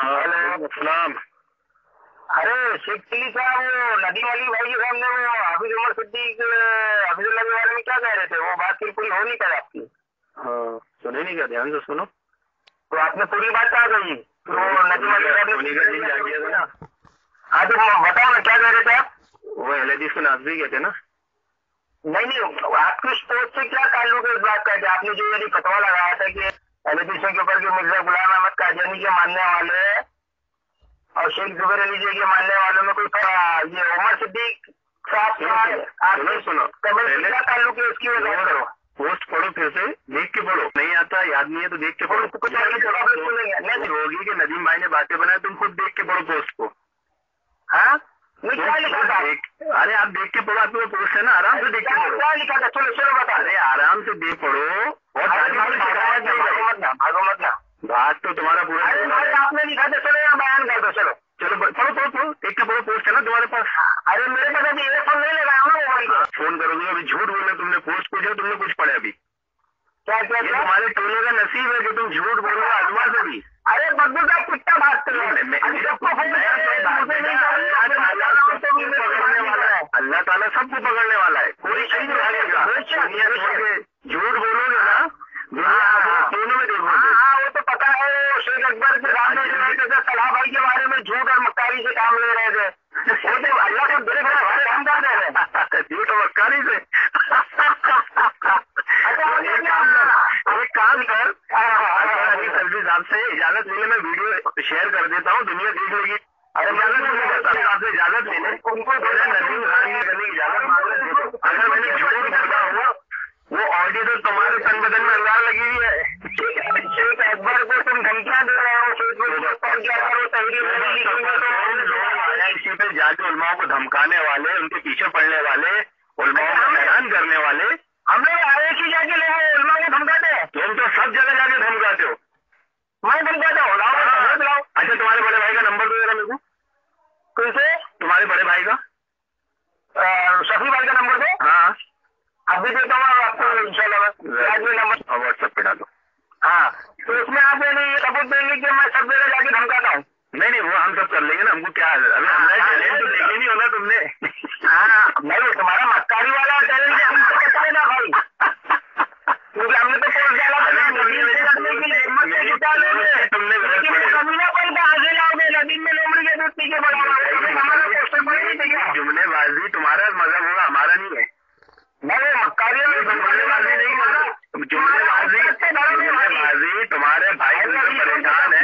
सलाम अरे शेख चिली साहब वो नदी वाली भाई के सामने वो हाफिज उमर सिद्दीक हाफिजुल्लाह के बारे में क्या कह रहे थे? वो बात फिर पूरी हो नहीं पाई आपकी। हाँ सुने नहीं क्या? ध्यान से सुनो। तो आपने पूरी बात कहा कही? तो नदी वाली का हाँ तो बताओ ना क्या कह रहे थे आप? वो एल को नाजरी कहते हैं ना। नहीं नहीं आपके स्पोर्ट से क्या ताल्लुक है इस बात का? आपने जो यदि फतवा लगाया था कि एलिगेशन के ऊपर कि मिर्ज़ा गुलाम अहमद कादियानी के मानने वाले और शेख जुबैर अली जी के मानने वालों में कोई ये उमर सिद्दीक साहब आपके सुनो। कमेंट क्या ताल्लुक है इसकी वजह करो। पोस्ट पढ़ो फिर से देख के पढ़ो। नहीं आता याद नहीं है तो देख के पढ़ो। तो कुछ नहीं नहीं। होगी कि नदीम भाई ने बातें बनाई तुम खुद देख के पढ़ो पोस्ट को। हाँ? देख- अरे आप देख के पढ़ो आपके पोस्ट है ना आराम से देख के पढ़ो। क्या लिखा था? चलो चलो बता अरे आराम से देख पढ़ो। और भागो मत ना, भागो मत ना, भागो तो तुम्हारा पूरा अरे भाई आपने लिखा था चलो यहाँ बयान कर दो चलो। चलो पढ़ो पढ़ो पढ़ो देख के पढ़ो पोस्ट है ना तुम्हारे पास। अरे मेरे पास अभी एयरफोन नहीं लगाया हूँ ना मोबाइल हाँ, फ़ोन करोगे अभी झूठ बोला तुमने पोस्ट पूछा तुमने कुछ पढ़ा अभी। क्या क्या ये तुम्हारे टोले का नसीब है कि तुम झूठ बोल रहे हो आजमा से भी अरे बब्बू साहब कितना हो। नहीं, फ़ोन नहीं बता रहा हूँ, तो सबको पकड़ने वाला है। है। अल्लाह ताला सबको पकड़ने वाला है। कोई सही नहीं भागेगा बेशक, दुनिया बेशक। छोड़ के झूठ बोलोगे ना दुनिया हाँ, आखिरत हाँ। दोनों में हाँ देखोगे हाँ वो तो पता है वो शेख अकबर के सामने जो है जैसे सलाह भाई के बारे में झूठ और मक्कारी से काम ले रहे थे वो तो अल्लाह को देख रहे भाई हम कर रहे हैं झूठ और मक्कारी से अच्छा तो एक काम कर एक काम कर हाँ, हाँ, हाँ, अली सब्ज़ी साहब से इजाज़त ले ले मैं वीडियो शेयर कर देता हूँ दुनिया देख लेगी। अगर इजाज़त ले सब्ज़ी इजाज़त ले ले उनको मेरे नदीम खान की करने की इजाज़त मांग। अगर मैंने झूठ बोला हो वो ऑडियो तो तुम्हारे बदन में अंगार लगी हुई है। शेख अकबर को तुम धमकियाँ दे रहे हो तहरीर नहीं लिखेंगे तो इसी पे जाके उलमाओं को धमकाने वाले उनके पीछे पड़ने वाले उलमाओं को हैरान करने वाले हम लोग आए की जाके लोग उलमा को धमकाते हैं तुम तो सब जगह जाके धमकाते हो मैं धमकाता हूँ लाओ हाँ। भेज लाओ अच्छा तुम्हारे बड़े भाई का नंबर दो जरा मेरे को कैसे तुम्हारे बड़े भाई का अ, शफी भाई का नंबर दो हाँ अभी देता हूँ आपको इंशाल्लाह मैं आज में नंबर और व्हाट्सएप पे डालो हाँ तो उसमें आप यानी ये सबूत देंगे कि मैं सब जगह जाके धमकाता हूँ नहीं नहीं वो हम सब कर लेंगे ना हमको क्या है अभी हमारा हाँ, टैलेंट तो हाँ, देखे नहीं होगा तुमने हाँ नहीं तुम्हारा मक्कारी वाला टैलेंट हमको पता है ना भाई क्योंकि हमने तो पोस्ट डाला था ना नदीम से लड़ने के लिए हिम्मत से जुटा लोगे तुमने गलत लेकिन पढ़े। कमीना पर कहाँ से लाओगे नदीम में लोमड़ी के दूध पी के बड़ा हुआ है। हमें हमारा पोस्टर पड़े नहीं थे क्या जुमलेबाजी तुम्हारा मज़हब होगा हमारा नहीं है। नहीं मक्कारी में जुमलेबाजी नहीं जुमलेबाजी जुमलेबाजी तुम्हारे भाई परेशान है।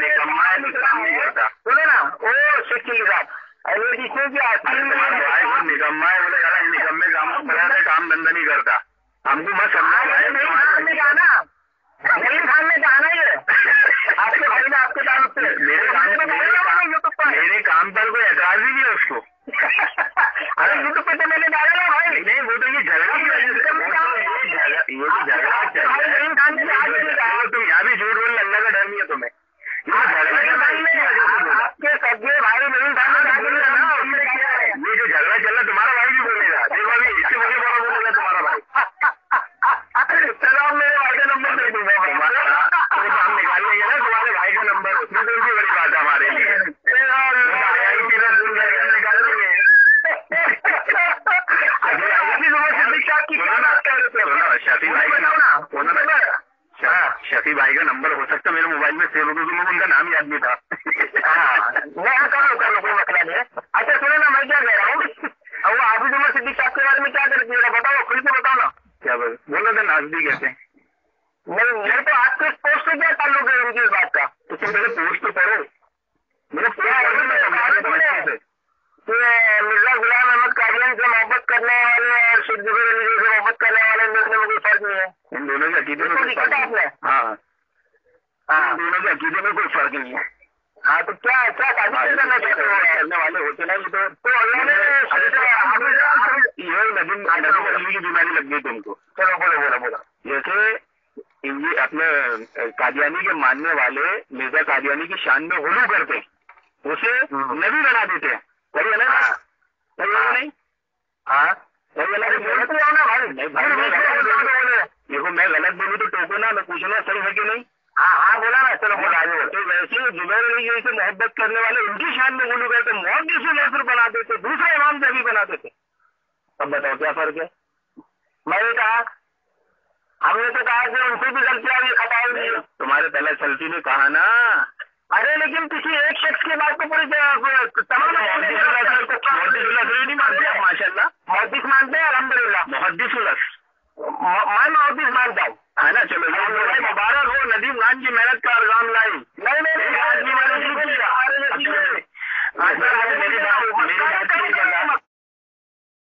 निकम्मा है तो काम नहीं करता सुनो ना ओ शकील साहब अरे जिसने की अरे तुम्हारा भाई निकम्मा है बोले निकम्मे काम काम धंधा नहीं करता। हमको मत समझा नहीं खान ने कहा ना नहीं खान ने कहा ना ये आपके भाई ने आपके तारुफ से मेरे काम मेरे काम यूट्यूब पर मेरे काम पर कोई एतराज़ ही नहीं है उसको। अरे यूट्यूब पे तो मैंने डाला ना भाई। नहीं वो तो ये झगड़ा तो ये झगड़ा ये झगड़ा है। तुम यहाँ भी झूठ बोल अल्लाह का डर नहीं है तुम्हें। है। आपके सगे भाई नहीं कि नहीं है। ये जो झगड़ा चल रहा है तुम्हारा भाई भी बोलेगा। देखो अभी इससे मुझे बड़ा बोलेगा तुम्हारा भाई। चलो मेरे भाई का नंबर दे दूँगा मैं। तुम्हारा वो तो हम निकाल लेंगे ना तुम्हारे भाई का नंबर उसमें तो उनकी बड़ी बात है हमारे लिए वो तो IIT में फ़ोन करके हम निकाल लेंगे अभी आगे की ज़रूरत है, क्या की क्या बात कर रहे थे? सुनो, शफी भाई का ना। शफी का नंबर हो सकता मेरे मोबाइल में सेव हो क्योंकि उनका नाम याद नहीं था। हाँ, हाँ, कर लो कर लो कोई मसला नहीं है। अच्छा सुनो ना मैं क्या कह रहा हूँ? अब वो हाफिज उमर सिद्दीक साहब के बारे में क्या करती है बताओ खुल के बताओ ना। क्या बोल बोल थे नाजदी कहते हैं नहीं मेरे तो आपके पोस्ट से क्या ताल्लुक है उनकी इस बात का? तो तुम पहले पोस्ट तो पढ़ो। मेरे पोस्ट मैं हूँ? मिर्ज़ा गुलाम अहमद कादियान से मोहब्बत करने वाले और शेख जुबैर अली से मोहब्बत करने वाले में उसमें कोई है। इन दोनों के अकीदे में कोई फ़र्क नहीं। हाँ। हाँ। दोनों के अकीदे में कोई फ़र्क नहीं है। हाँ तो क्या क्या हाँ, नहीं करना हो वाले होते ना ये तो तो अल्लाह ने तो ये नदीम नदीम अली की बीमारी लग गई तुमको। चलो बोलो बोलो बोलो। जैसे ये अपने कादियानी के मानने वाले मिर्ज़ा कादियानी की शान में हुलू करते हैं। उसे। नबी बना देते हैं। सही है ना? हाँ। सही है नहीं? हाँ। सही है तो ना? भाई। टोको ना मैं पूछना सही है कि नहीं? हाँ हाँ बोला ना चलो बोला। तो वैसे जुबैर अली जी से मोहब्बत करने वाले उनकी शान में गुलू गए तो मोहब्बत से नज़र बना देते? दूसरे इमाम भी बना देते। अब बताओ क्या फ़र्क है? मैंने कहा हमने तो कहा कि उनसे भी गलतियाँ हुई खता हुई तुम्हारे पहले सल्फी ने कहा ना। अरे लेकिन किसी एक शख्स की बात तो पूरी तमाम नहीं मानते मोहदिस मानते हैं अलहमदुल्ला मुहद्दिस उलस मैं मोहदिस मानता हूँ है ना चलो भाई मुबारक हो नदीम खान की मेहनत का अलगाम लाई नहीं नहीं मैंने मेरी बात